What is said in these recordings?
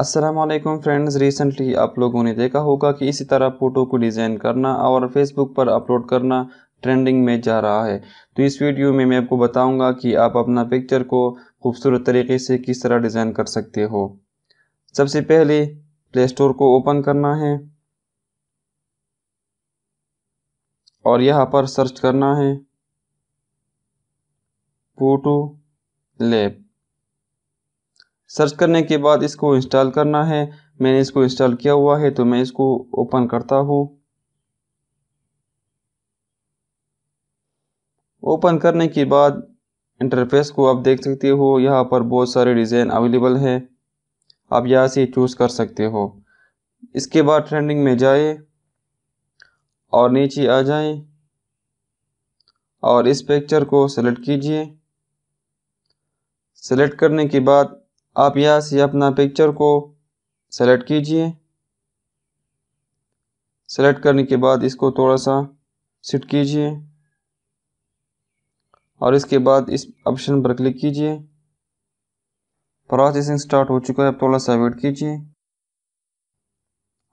Aslam friends recently आप लोगों ने देखा होगा कि इसी तरह फ़ोटो को डिज़ाइन करना और फेसबुक पर अपलोड करना ट्रेंडिंग में जा रहा है। तो इस वीडियो में मैं आपको बताऊँगा कि आप अपना पिक्चर को खूबसूरत तरीके से किस तरह डिज़ाइन कर सकते हो। सबसे पहले प्ले स्टोर को ओपन करना है। और यहाँ पर सर्च करना है। फ़ोटो लैब सर्च करने के बाद इसको इंस्टॉल करना है। मैंने इसको इंस्टॉल किया हुआ है तो मैं इसको ओपन करता हूँ। ओपन करने के बाद इंटरफेस को आप देख सकते हो, यहाँ पर बहुत सारे डिज़ाइन अवेलेबल है। आप यहाँ से चूज़ कर सकते हो। इसके बाद ट्रेंडिंग में जाए और नीचे आ जाए और इस पिक्चर को सेलेक्ट कीजिए। सेलेक्ट करने के बाद आप यहाँ से अपना पिक्चर को सेलेक्ट कीजिए। सेलेक्ट करने के बाद इसको थोड़ा सा सिट कीजिए। और इसके बाद इस ऑप्शन पर क्लिक कीजिए। प्रोसेसिंग स्टार्ट हो चुका है थोड़ा सा वेट कीजिए।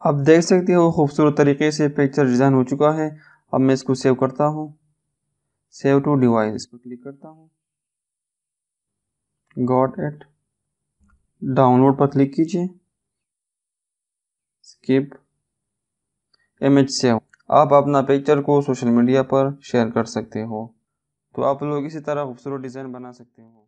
आप देख सकते हो खूबसूरत तरीके से पिक्चर डिज़ाइन हो चुका है। अब मैं इसको सेव करता हूँ। सेव टू डिवाइस इस पर क्लिक करता हूँ। गॉट एट डाउनलोड पर क्लिक कीजिए। स्किप। Image save. आप अपना पिक्चर को सोशल मीडिया पर शेयर कर सकते हो। तो आप लोग इसी तरह खूबसूरत डिज़ाइन बना सकते हो।